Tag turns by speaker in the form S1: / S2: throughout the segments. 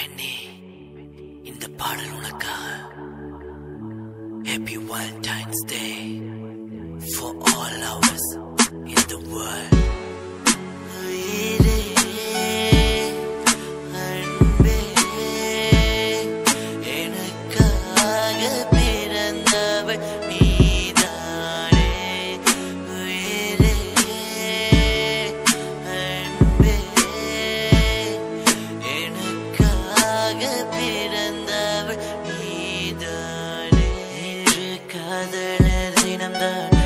S1: பெண்ணே இந்த பாடல் உனக்காக happy Valentine's day for all lovers in the world எனக்காக பிறந்தவள் நீதானே. காதலர் தினம்தான்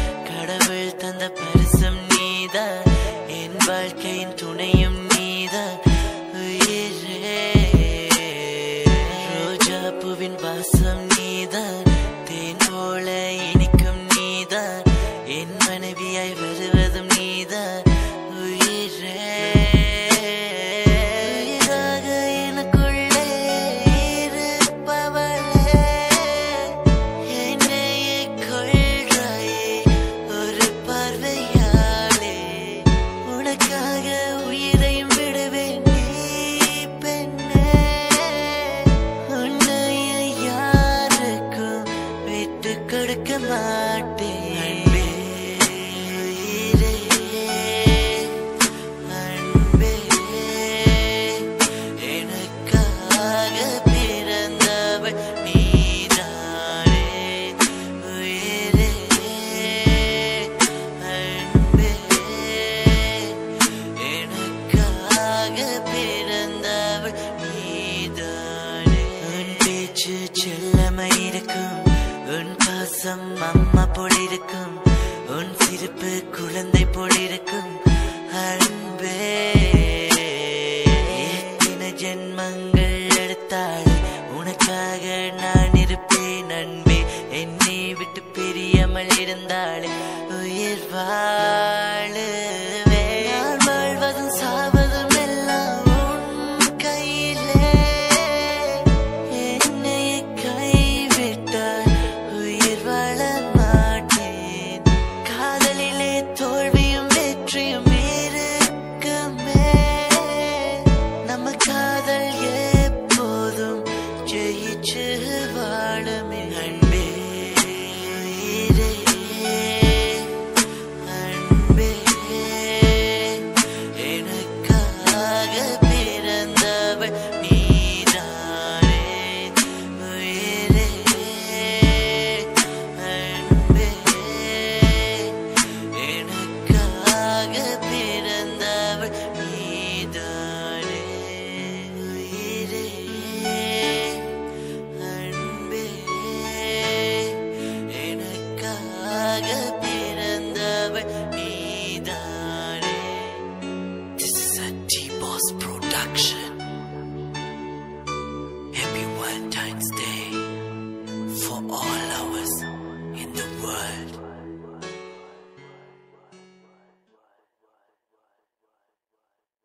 S1: பாசம் அம்மா போல் இருக்கும் உன் சிரிப்பு குழந்தை போல் இருக்கும் அன்பே எத்தனை ஜென்மங்கள் எடுத்தாள் உனக்காக நான் இருப்பேன் அன்பே. என்னை விட்டு பிரியமல் இருந்தாள் உயிர்வா